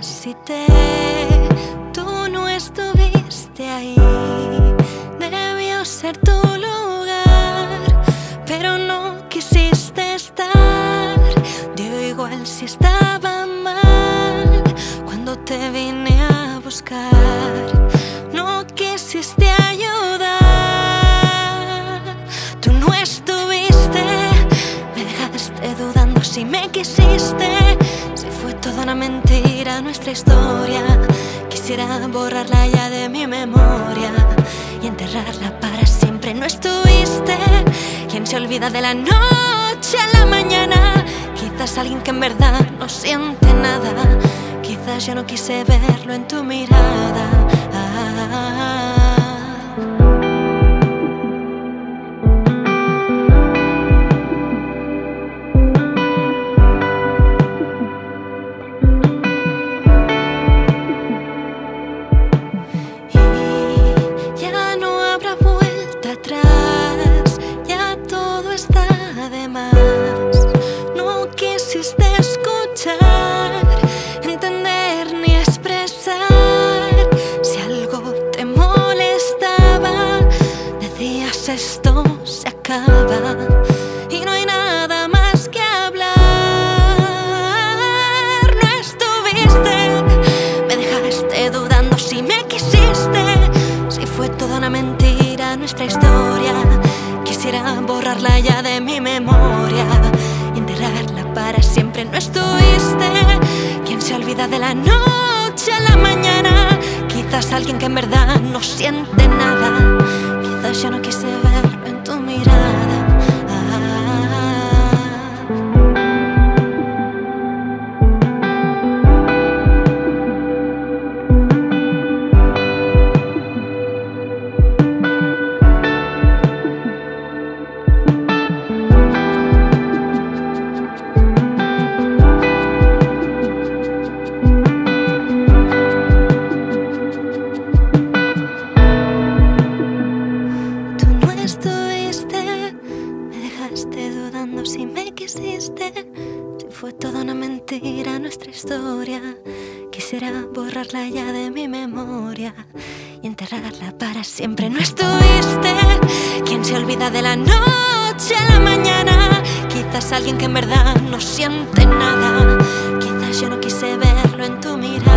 visité, tú no estuviste ahí. Debió ser tu lugar, pero no quisiste estar. Dio igual si estaba mal cuando te vine a buscar. No quisiste si me quisiste. Si fue toda una mentira nuestra historia. Quisiera borrarla ya de mi memoria y enterrarla para siempre. No estuviste. ¿Quién se olvida de la noche a la mañana? Quizás alguien que en verdad no siente nada. Quizás yo no quise verlo en tu mirada. Ah. Y esto se acaba y no hay nada más que hablar. No estuviste, me dejaste dudando si me quisiste, si fue toda una mentira nuestra historia. Quisiera borrarla ya de mi memoria enterrarla para siempre. No estuviste, quien se olvida de la noche a la mañana. Quizás alguien que en verdad no siente nada. Fue toda una mentira nuestra historia, quisiera borrarla ya de mi memoria y enterrarla para siempre. No estuviste, quien se olvida de la noche a la mañana. Quizás alguien que en verdad no siente nada. Quizás yo no quise verlo en tu mirada.